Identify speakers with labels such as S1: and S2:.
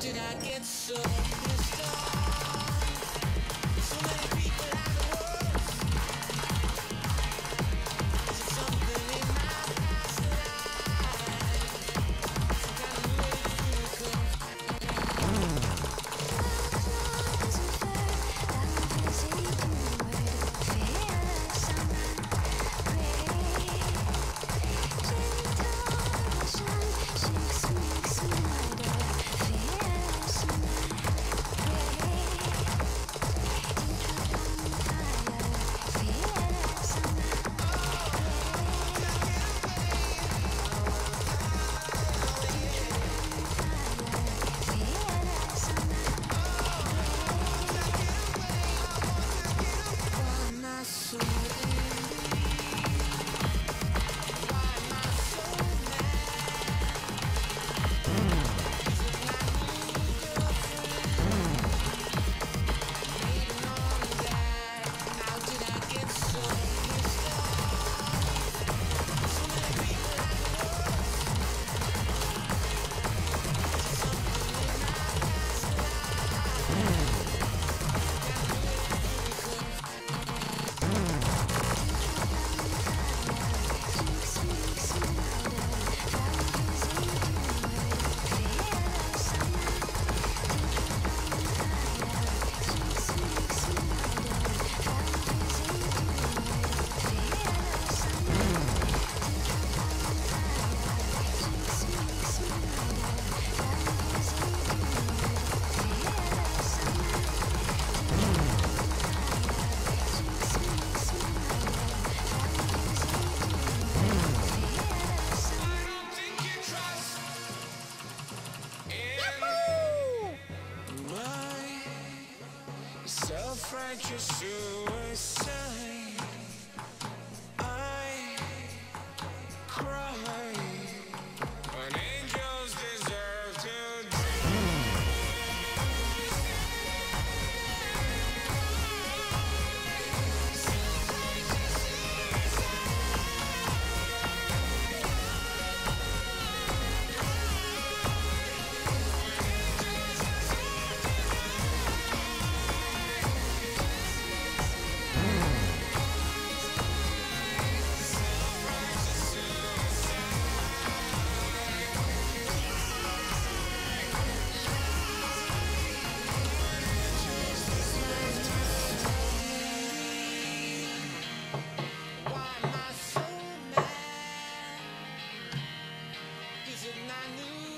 S1: did I get so pissed off? like a suicide. and I knew